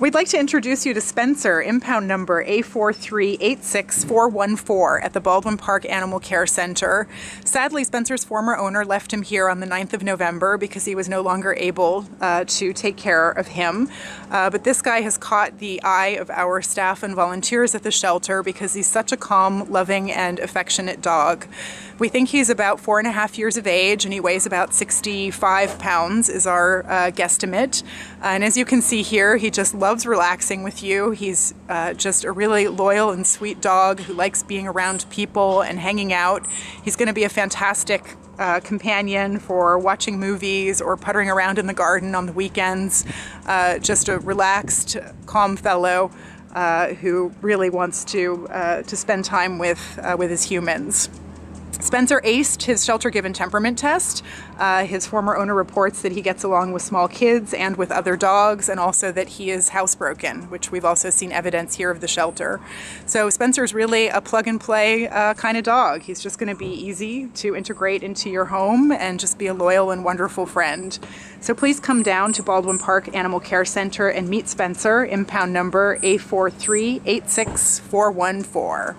We'd like to introduce you to Spencer, impound number A4386414 at the Baldwin Park Animal Care Center. Sadly, Spencer's former owner left him here on the 9th of November because he was no longer able uh, to take care of him. Uh, but this guy has caught the eye of our staff and volunteers at the shelter because he's such a calm, loving, and affectionate dog. We think he's about four and a half years of age and he weighs about 65 pounds is our uh, guesstimate. and as you can see here, he just loves relaxing with you. He's uh, just a really loyal and sweet dog who likes being around people and hanging out. He's going to be a fantastic uh, companion for watching movies or puttering around in the garden on the weekends. Uh, just a relaxed, calm fellow uh, who really wants to uh, to spend time with uh, with his humans. Spencer aced his shelter given temperament test. Uh, his former owner reports that he gets along with small kids and with other dogs, and also that he is housebroken, which we've also seen evidence here of the shelter. So Spencer's really a plug and play uh, kind of dog. He's just going to be easy to integrate into your home and just be a loyal and wonderful friend. So please come down to Baldwin Park Animal Care Center and meet Spencer, impound number A4386414.